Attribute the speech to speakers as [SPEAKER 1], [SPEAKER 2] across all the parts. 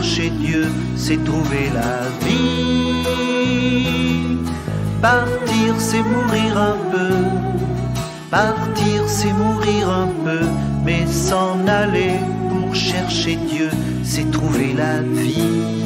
[SPEAKER 1] chercher Dieu, c'est trouver la vie. Partir c'est mourir un peu. Partir c'est mourir un peu, mais s'en aller pour chercher Dieu, c'est trouver la vie.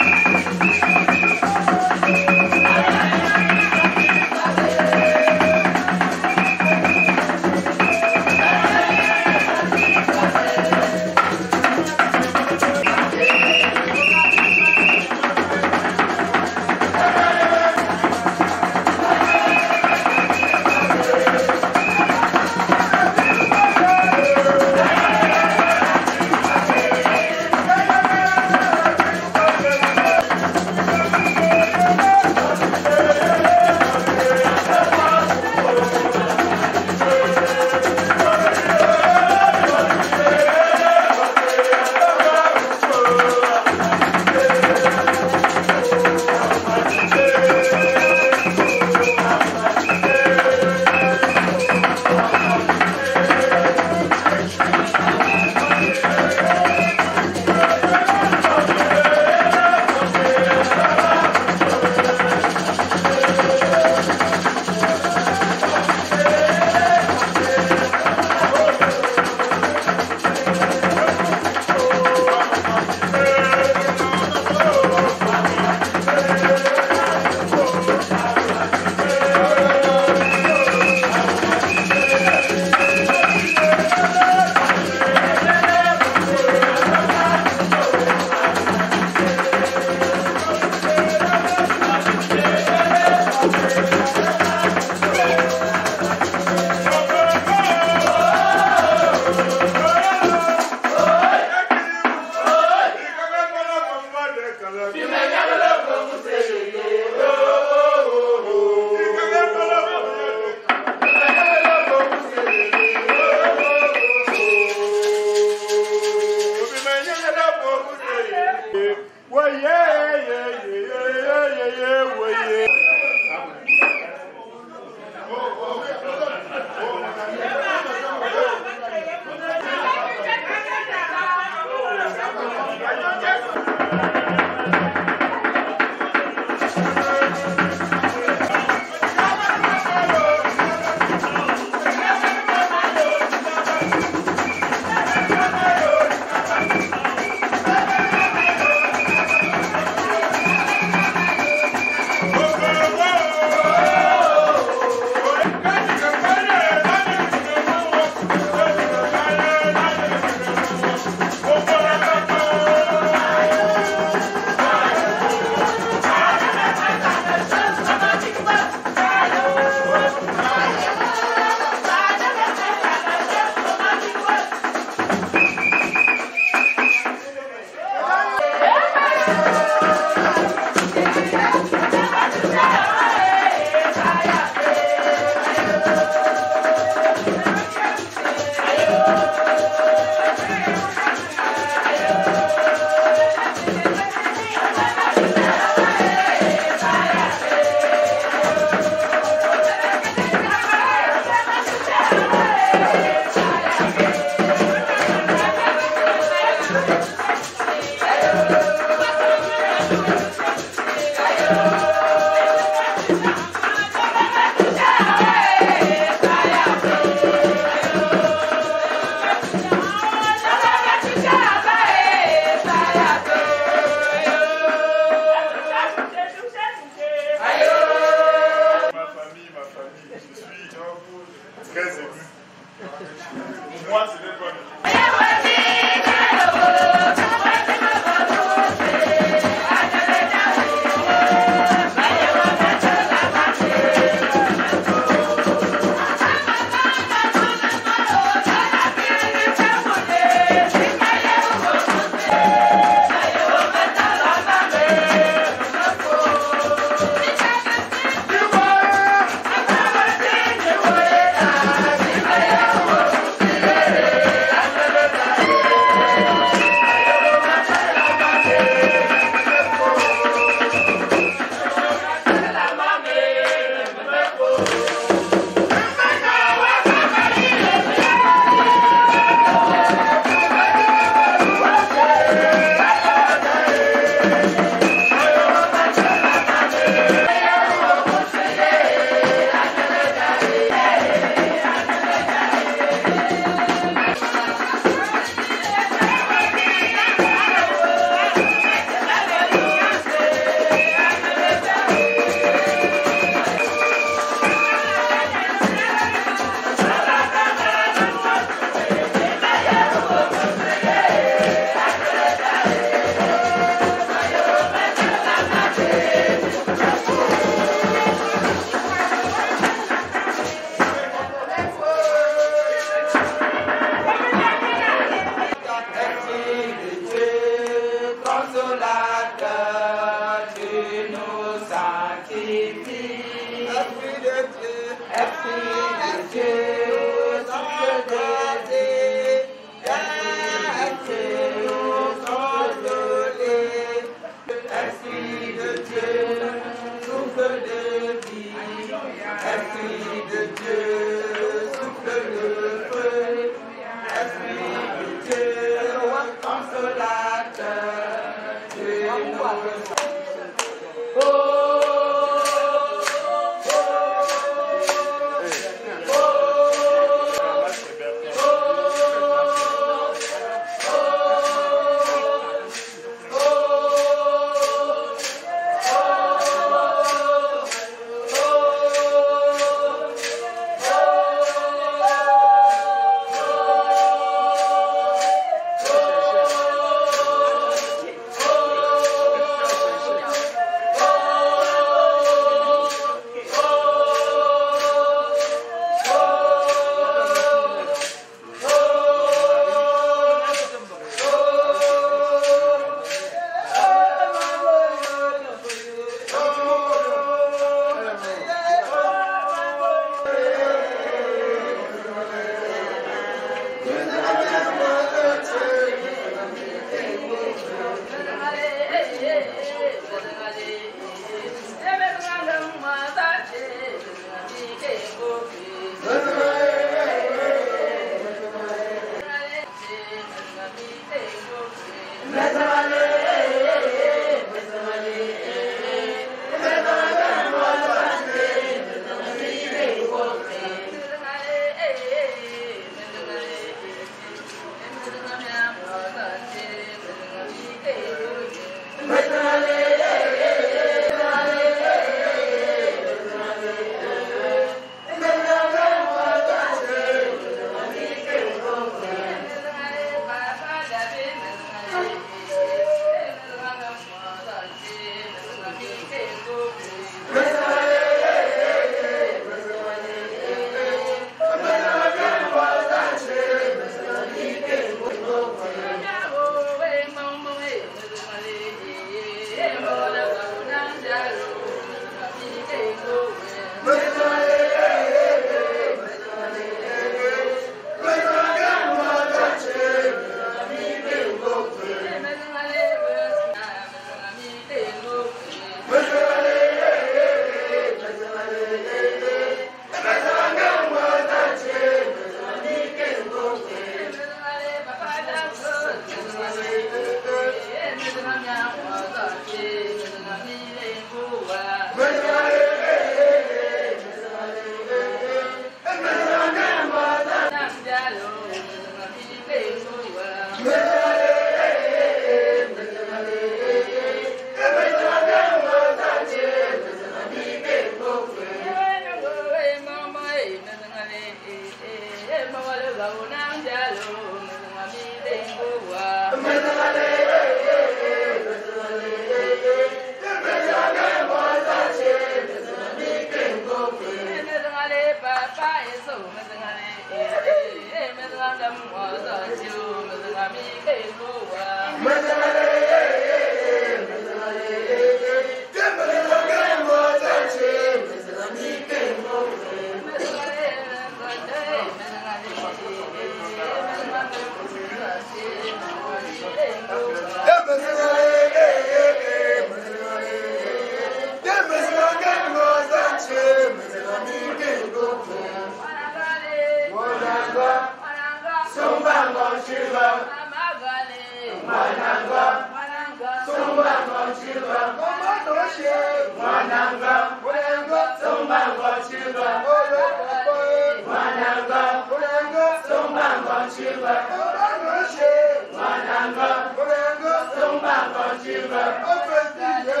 [SPEAKER 2] Shiva, Mananga Shiva, Mananga, Mananga,
[SPEAKER 3] Sumbanga Shiva, Opestiye,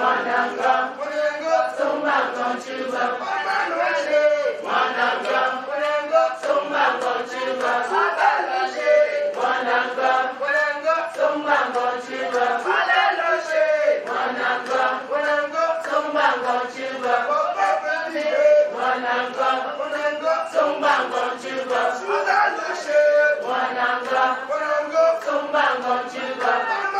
[SPEAKER 3] Mananga, Mananga, Sumbanga Shiva, Mananga Shiva, Mananga, Mananga, Sumbanga Shiva, Mananga Shiva, Sumbangonjuba. Wananga. Wananga. Sumbangonjuba.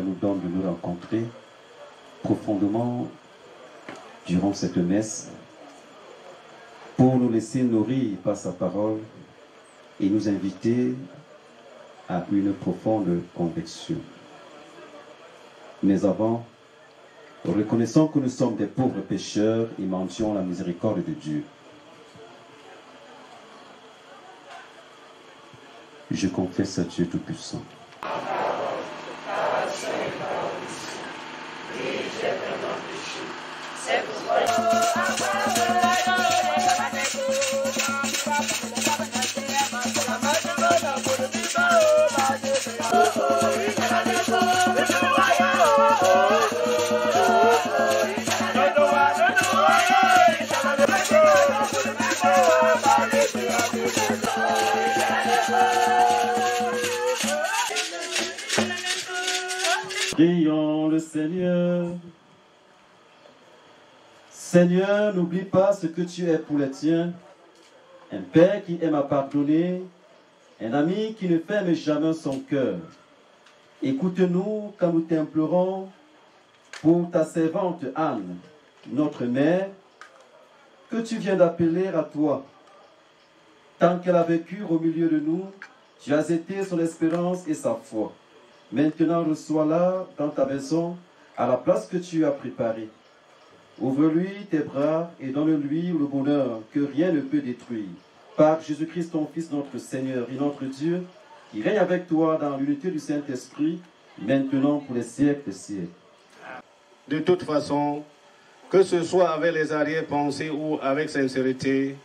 [SPEAKER 3] Nous donne de nous rencontrer profondément durant cette messe pour nous laisser nourrir par sa parole
[SPEAKER 4] et nous inviter à une profonde conviction. Mais avant, reconnaissons que nous sommes des pauvres pécheurs et mentions la miséricorde de Dieu. Je confesse à Dieu Tout-Puissant. Prions le Seigneur. Seigneur, n'oublie pas ce que tu es pour les tiens. Un Père qui aime à pardonner, un ami qui ne ferme jamais son cœur. Écoute-nous quand nous t'implorons pour ta servante Anne, notre mère, que tu viens d'appeler à toi. Tant qu'elle a vécu au milieu de nous, tu as été son espérance et sa foi. Maintenant, reçois-la dans ta maison, à la place que tu as préparée. Ouvre-lui tes bras et donne-lui le bonheur que rien ne peut détruire. Par Jésus-Christ, ton Fils, notre Seigneur et notre Dieu, qui règne avec toi dans l'unité du Saint-Esprit, maintenant pour les siècles des siècles.
[SPEAKER 5] De toute façon, que ce soit avec les arrière-pensées ou avec sincérité,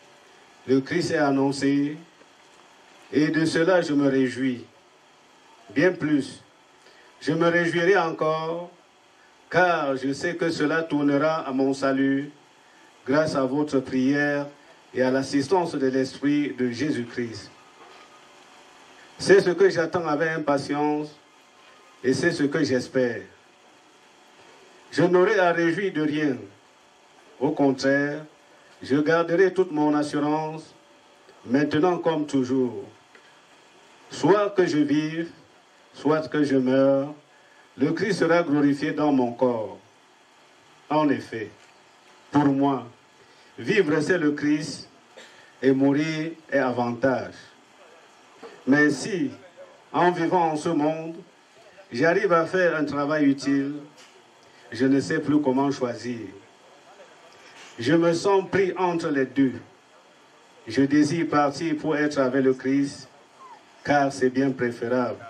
[SPEAKER 5] le Christ est annoncé, et de cela je me réjouis. Bien plus, je me réjouirai encore, car je sais que cela tournera à mon salut grâce à votre prière et à l'assistance de l'Esprit de Jésus-Christ. C'est ce que j'attends avec impatience et c'est ce que j'espère. Je n'aurai à réjouir de rien. Au contraire, je garderai toute mon assurance, maintenant comme toujours. Soit que je vive, soit que je meure, le Christ sera glorifié dans mon corps. En effet, pour moi, vivre c'est le Christ et mourir est avantage. Mais si, en vivant en ce monde, j'arrive à faire un travail utile, je ne sais plus comment choisir. Je me sens pris entre les deux. Je désire partir pour être avec le Christ, car c'est bien préférable.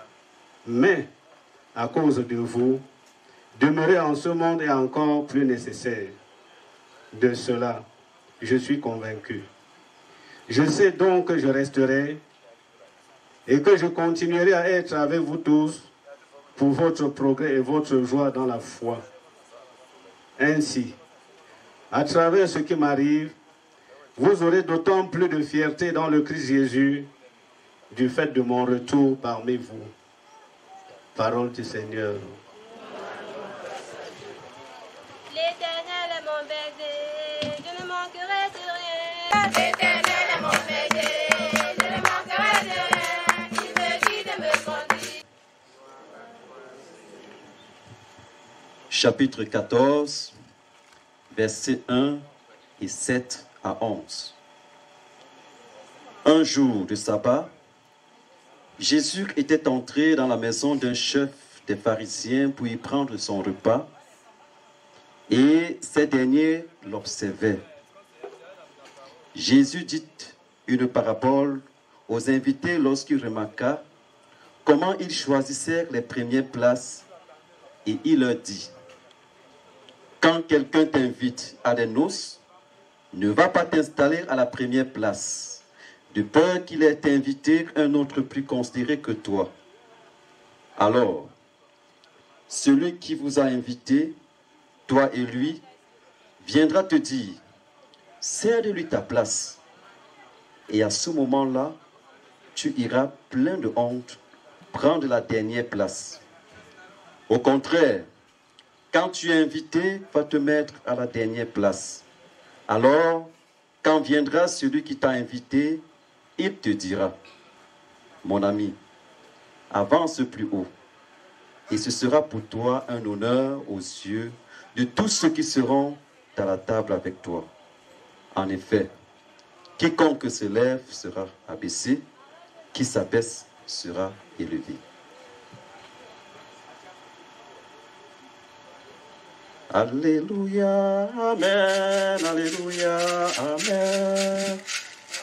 [SPEAKER 5] Mais, à cause de vous, demeurer en ce monde est encore plus nécessaire. De cela, je suis convaincu. Je sais donc que je resterai et que je continuerai à être avec vous tous pour votre progrès et votre joie dans la foi. Ainsi, à travers ce qui m'arrive, vous aurez d'autant plus de fierté dans le Christ Jésus du fait de mon retour parmi vous. Parole du Seigneur.
[SPEAKER 6] L'éternel est mon berger, je ne manquerai de rien. L'éternel est mon berger, je ne manquerai de rien. Il me dit de me conduire.
[SPEAKER 4] Chapitre 14, versets 1 et 7 à 11. Un jour de sabbat, Jésus était entré dans la maison d'un chef des pharisiens pour y prendre son repas, et ces derniers l'observaient. Jésus dit une parabole aux invités lorsqu'il remarqua comment ils choisissaient les premières places, et il leur dit, quand quelqu'un t'invite à des noces, ne va pas t'installer à la première place, de peur qu'il ait invité un autre plus considéré que toi. Alors, celui qui vous a invité, toi et lui, viendra te dire, serre de lui ta place. Et à ce moment-là, tu iras plein de honte prendre la dernière place. Au contraire, quand tu es invité, va te mettre à la dernière place. Alors, quand viendra celui qui t'a invité, il te dira, mon ami, avance plus haut. Et ce sera pour toi un honneur aux yeux de tous ceux qui seront à la table avec toi. En effet, quiconque se lève sera abaissé,
[SPEAKER 3] qui s'abaisse sera élevé. Alléluia, Amen, Alléluia, Amen.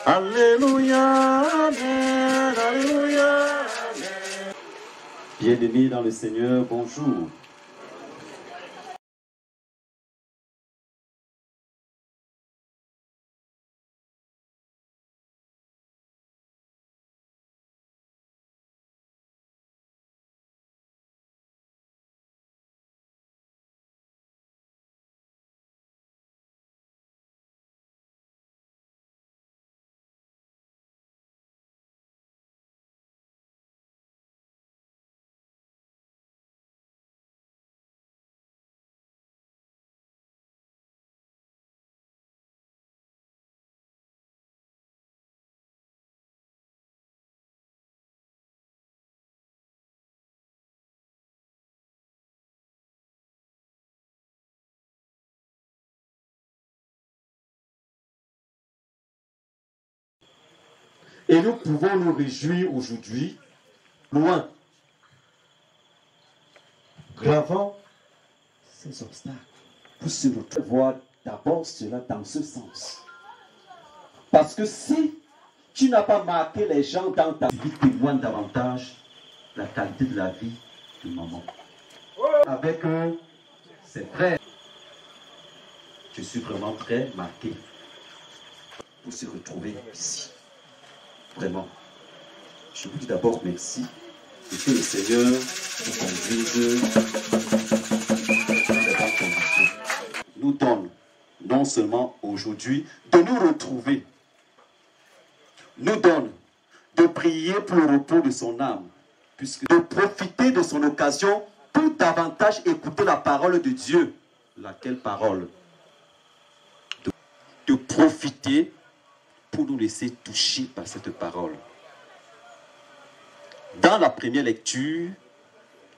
[SPEAKER 3] Alléluia, Amen, Alléluia. Bien-aimés dans le Seigneur, bonjour.
[SPEAKER 4] Et nous pouvons nous réjouir aujourd'hui, loin, gravant ces obstacles, pour se retrouver, voir d'abord cela dans ce sens. Parce que si tu n'as pas marqué les gens dans ta vie, témoigne davantage la qualité de la vie de maman. Avec eux, c'est vrai. Je suis vraiment très marqué pour se retrouver ici. Vraiment. Je vous dis d'abord merci et que le Seigneur vous conduise. Nous donne non seulement aujourd'hui de nous retrouver, nous donne de prier pour le repos de son âme, puisque de profiter de son occasion pour davantage écouter la parole de Dieu. Laquelle parole? De profiter pour nous laisser toucher par cette parole. Dans la première lecture,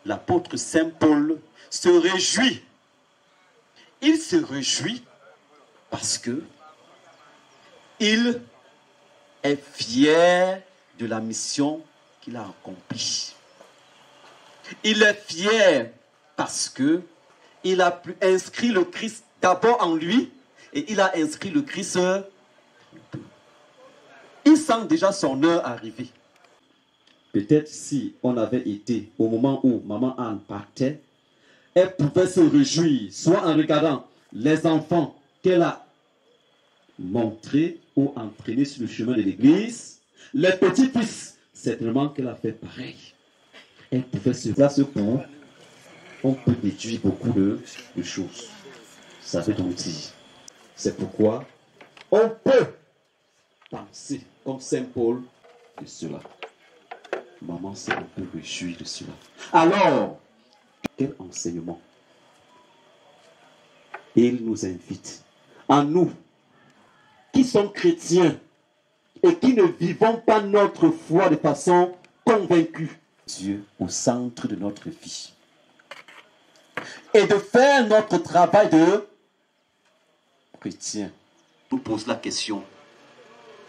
[SPEAKER 4] l'apôtre Saint Paul se réjouit. Il se réjouit parce que il est fier de la mission qu'il a accomplie. Il est fier parce que il a pu inscrire le Christ d'abord en lui et il a inscrit le Christ il sent déjà son heure arriver. Peut-être si on avait été au moment où maman Anne partait, elle pouvait se réjouir, soit en regardant les enfants qu'elle a montrés ou entraînés sur le chemin de l'église, les petits-fils, c'est vraiment qu'elle a fait pareil. Elle pouvait se placer pour, on peut déduire beaucoup de, de choses. Ça veut donc dire. C'est pourquoi on peut penser comme Saint Paul de cela. Maman s'est un peu réjouie de cela. Alors, quel enseignement Il nous invite, à nous, qui sommes chrétiens et qui ne vivons pas notre foi de façon convaincue, Dieu au centre de notre vie. Et de faire notre travail de chrétien. Nous pose la question,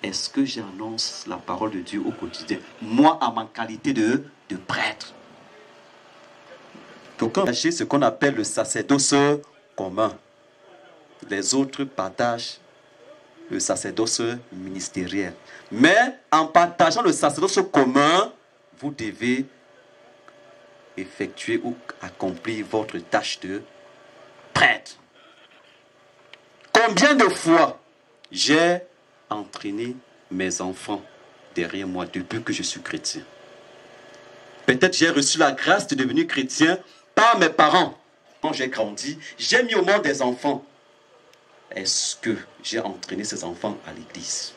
[SPEAKER 4] est-ce que j'annonce la parole de Dieu au quotidien? Moi, à ma qualité de, prêtre. D'aucuns partagent ce qu'on appelle le sacerdoce commun. Les autres partagent le sacerdoce ministériel. Mais en partageant le sacerdoce commun, vous devez effectuer ou accomplir votre tâche de prêtre. Combien de fois j'ai entraîner mes enfants derrière moi depuis que je suis chrétien. Peut-être j'ai reçu la grâce de devenir chrétien par mes parents. Quand j'ai grandi, j'ai mis au monde des enfants. Est-ce que j'ai entraîné ces enfants à l'église?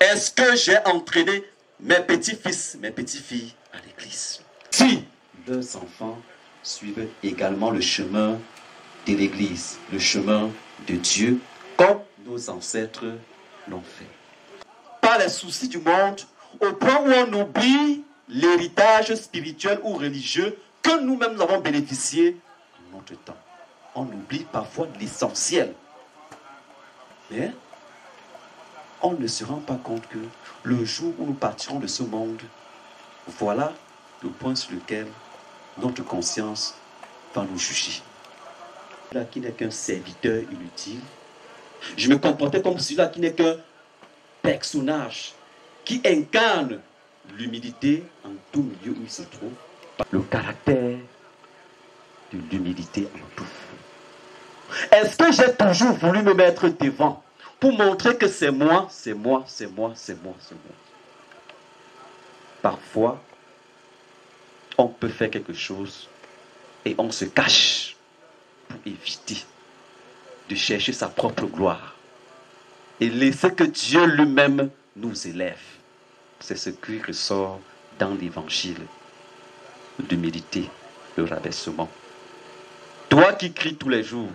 [SPEAKER 4] Est-ce que j'ai entraîné mes petits-fils, mes petites-filles à l'église? Si leurs enfants suivent également le chemin de l'église, le chemin de Dieu, comme nos ancêtres l'ont fait. Par les soucis du monde, au point où on oublie l'héritage spirituel ou religieux que nous-mêmes avons bénéficié en notre temps. On oublie parfois l'essentiel. Mais on ne se rend pas compte que le jour où nous partirons de ce monde, voilà le point sur lequel notre conscience va nous juger. Là qui n'est qu'un serviteur inutile, je me comportais comme celui-là qui n'est qu'un personnage qui incarne l'humilité en tout milieu où il se trouve, le caractère de l'humilité en tout. Est-ce que j'ai toujours voulu me mettre devant pour montrer que c'est moi, c'est moi, c'est moi, c'est moi, c'est moi? Parfois, on peut faire quelque chose et on se cache pour éviter de chercher sa propre gloire et laisser que Dieu lui-même nous élève. C'est ce qui ressort dans l'évangile d'humilité, le rabaissement. Toi qui cries tous les jours,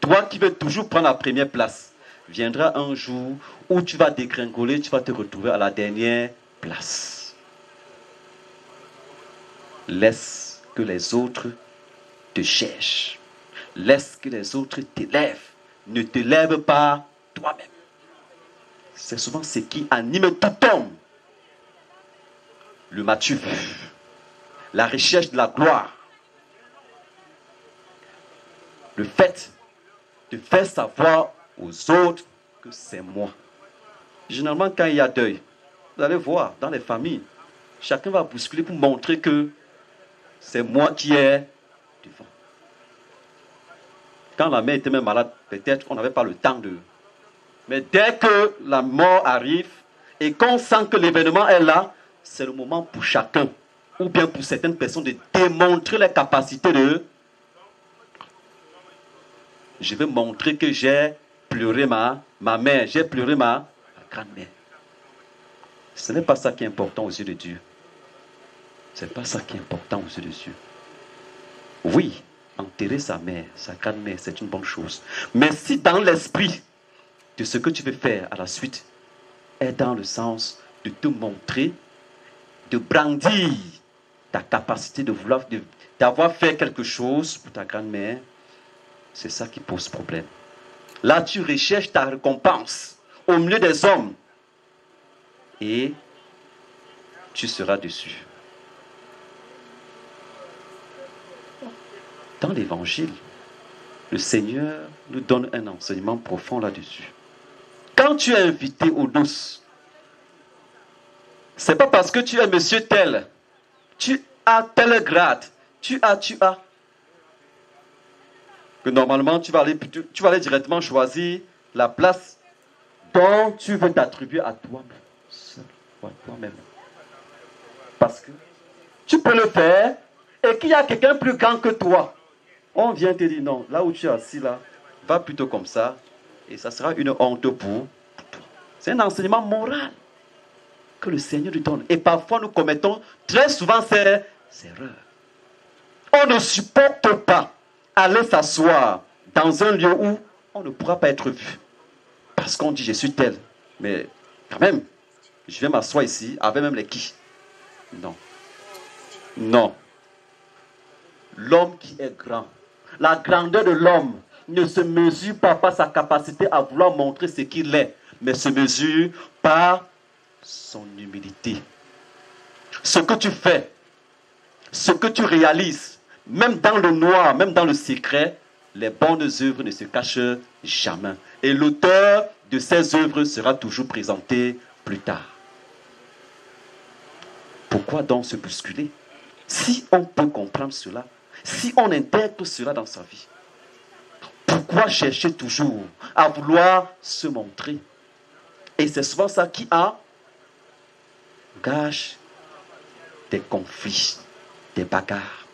[SPEAKER 4] toi qui veux toujours prendre la première place, viendra un jour où tu vas dégringoler, tu vas te retrouver à la dernière place. Laisse que les autres te cherchent. Laisse que les autres t'élèvent. Ne te lève pas toi-même. C'est souvent ce qui anime tout homme. Le mature, la recherche de la gloire, le fait de faire savoir aux autres que c'est moi. Généralement, quand il y a deuil, vous allez voir dans les familles, chacun va bousculer pour montrer que c'est moi qui est devant. Quand la mère était même malade, peut-être qu'on n'avait pas le temps de. Mais dès que la mort arrive et qu'on sent que l'événement est là, c'est le moment pour chacun, ou bien pour certaines personnes, de démontrer les capacités de. Je vais montrer que j'ai pleuré ma, ma mère, j'ai pleuré ma, ma grand-mère. Ce n'est pas ça qui est important aux yeux de Dieu. Ce n'est pas ça qui est important aux yeux de Dieu. Oui, enterrer sa mère, sa grand-mère, c'est une bonne chose. Mais si dans l'esprit de ce que tu veux faire à la suite est dans le sens de te montrer, de brandir ta capacité de vouloir, d'avoir fait quelque chose pour ta grand-mère, c'est ça qui pose problème. Là, tu recherches ta récompense au milieu des hommes et tu seras dessus. Dans l'évangile, le Seigneur nous donne un enseignement profond là-dessus. Quand tu es invité aux noces, c'est pas parce que tu es monsieur tel, tu as tel grade, tu as, tu as, que normalement tu vas aller, directement choisir la place dont tu veux t'attribuer à toi-même. seul, à toi-même. Parce que tu peux le faire et qu'il y a quelqu'un plus grand que toi. On vient te dire non, là où tu es assis là, va plutôt comme ça et ça sera une honte pour, toi. C'est un enseignement moral que le Seigneur nous donne. Et parfois nous commettons très souvent ces, ces erreurs. On ne supporte pas aller s'asseoir dans un lieu où on ne pourra pas être vu. Parce qu'on dit je suis tel. Mais quand même, je vais m'asseoir ici avec même les qui. Non. Non. L'homme qui est grand, la grandeur de l'homme ne se mesure pas par sa capacité à vouloir montrer ce qu'il est, mais se mesure par son humilité. Ce que tu fais, ce que tu réalises, même dans le noir, même dans le secret, les bonnes œuvres ne se cachent jamais. Et l'auteur de ces œuvres sera toujours présenté plus tard. Pourquoi donc se bousculer? Si on peut comprendre cela, si on intègre cela dans sa vie, pourquoi chercher toujours à vouloir se montrer? Et c'est souvent ça qui a gâche des conflits, des bagarres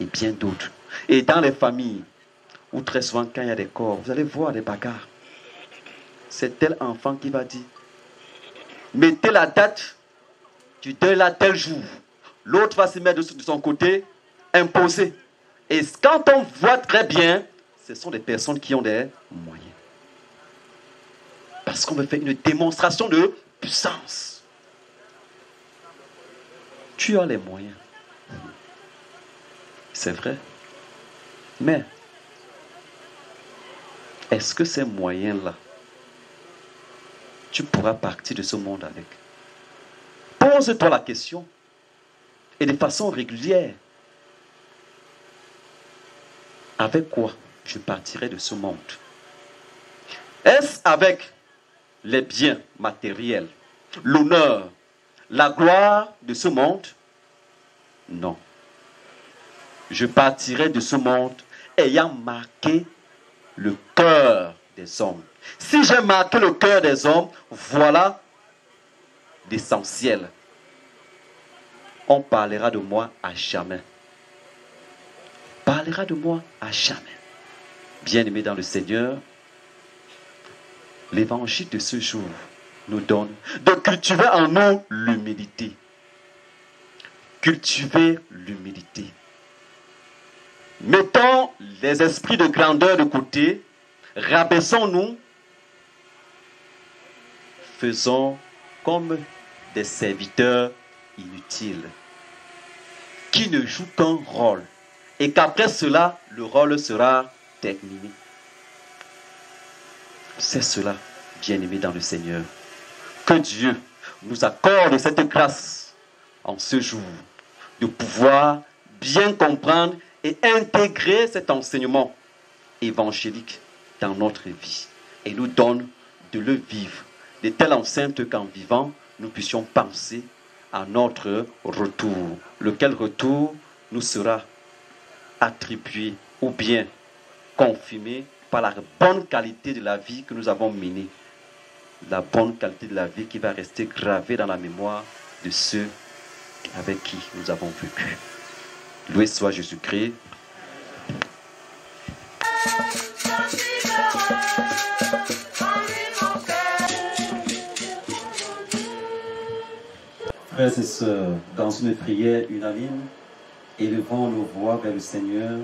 [SPEAKER 4] et bien d'autres. Et dans les familles, où très souvent quand il y a des corps, vous allez voir des bagarres. C'est tel enfant qui va dire, mettez la date du deuil là tel jour. L'autre va se mettre de son côté, imposer. Et quand on voit très bien, ce sont des personnes qui ont des moyens. Parce qu'on veut faire une démonstration de puissance. Tu as les moyens. C'est vrai. Mais, est-ce que ces moyens-là, tu pourras partir de ce monde avec? Pose-toi la question et de façon régulière. Avec quoi je partirai de ce monde? Est-ce avec les biens matériels, l'honneur, la gloire de ce monde? Non. Je partirai de ce monde ayant marqué le cœur des hommes. Si j'ai marqué le cœur des hommes, voilà l'essentiel. On parlera de moi à jamais. Parlera de moi à jamais. Bien-aimé dans le Seigneur, l'évangile de ce jour nous donne de cultiver en nous l'humilité. Cultiver l'humilité. Mettons les esprits de grandeur de côté, rabaissons-nous, faisons comme des serviteurs inutiles qui ne jouent qu'un rôle et qu'après cela, le rôle sera terminé. C'est cela, bien-aimé dans le Seigneur. Que Dieu nous accorde cette grâce en ce jour de pouvoir bien comprendre et intégrer cet enseignement évangélique dans notre vie et nous donne de le vivre de telle enceinte qu'en vivant, nous puissions penser à notre retour, lequel retour nous sera attribué ou bien confirmé par la bonne qualité de la vie que nous avons menée, la bonne qualité de la vie qui va rester gravée dans la mémoire de ceux avec qui nous avons vécu. Loué soit Jésus-Christ. Frères et sœurs, dans une prière unanime, élevons nos voix vers le Seigneur,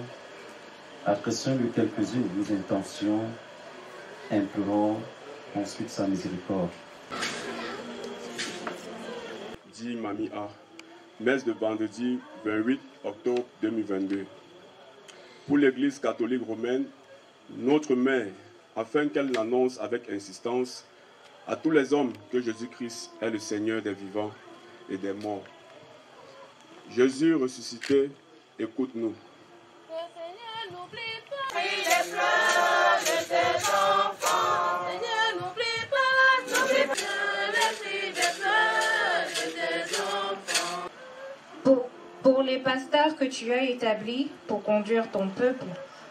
[SPEAKER 4] adressons-lui quelques-unes de nos intentions, implorons ensuite sa miséricorde.
[SPEAKER 7] dit Mami A. Messe de vendredi 28 octobre 2022. Pour l'Église catholique romaine, notre mère, afin qu'elle l'annonce avec insistance à tous les hommes que Jésus-Christ est le Seigneur des vivants et des morts. Jésus ressuscité, écoute-nous.
[SPEAKER 8] Pour, pour les pasteurs que tu as établis pour conduire ton peuple,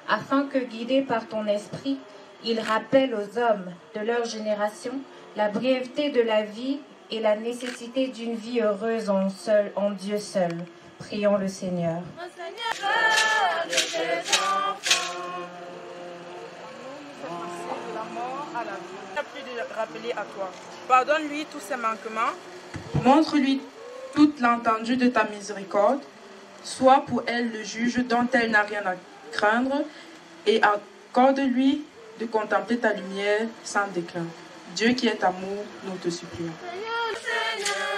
[SPEAKER 8] afin que, guidés par ton esprit, ils rappellent aux hommes de leur génération la brièveté de la vie et la nécessité d'une vie heureuse en, Dieu seul. Prions le Seigneur.
[SPEAKER 6] Seigneur, de tes enfants.
[SPEAKER 9] rappeler à toi. Pardonne-lui tous ses manquements.
[SPEAKER 10] Montre-lui toute l'entendue de ta miséricorde. Sois pour elle le juge dont elle n'a rien à craindre et accorde-lui de contempler ta lumière sans déclin. Dieu qui est amour, nous te supplions.
[SPEAKER 6] Senhor.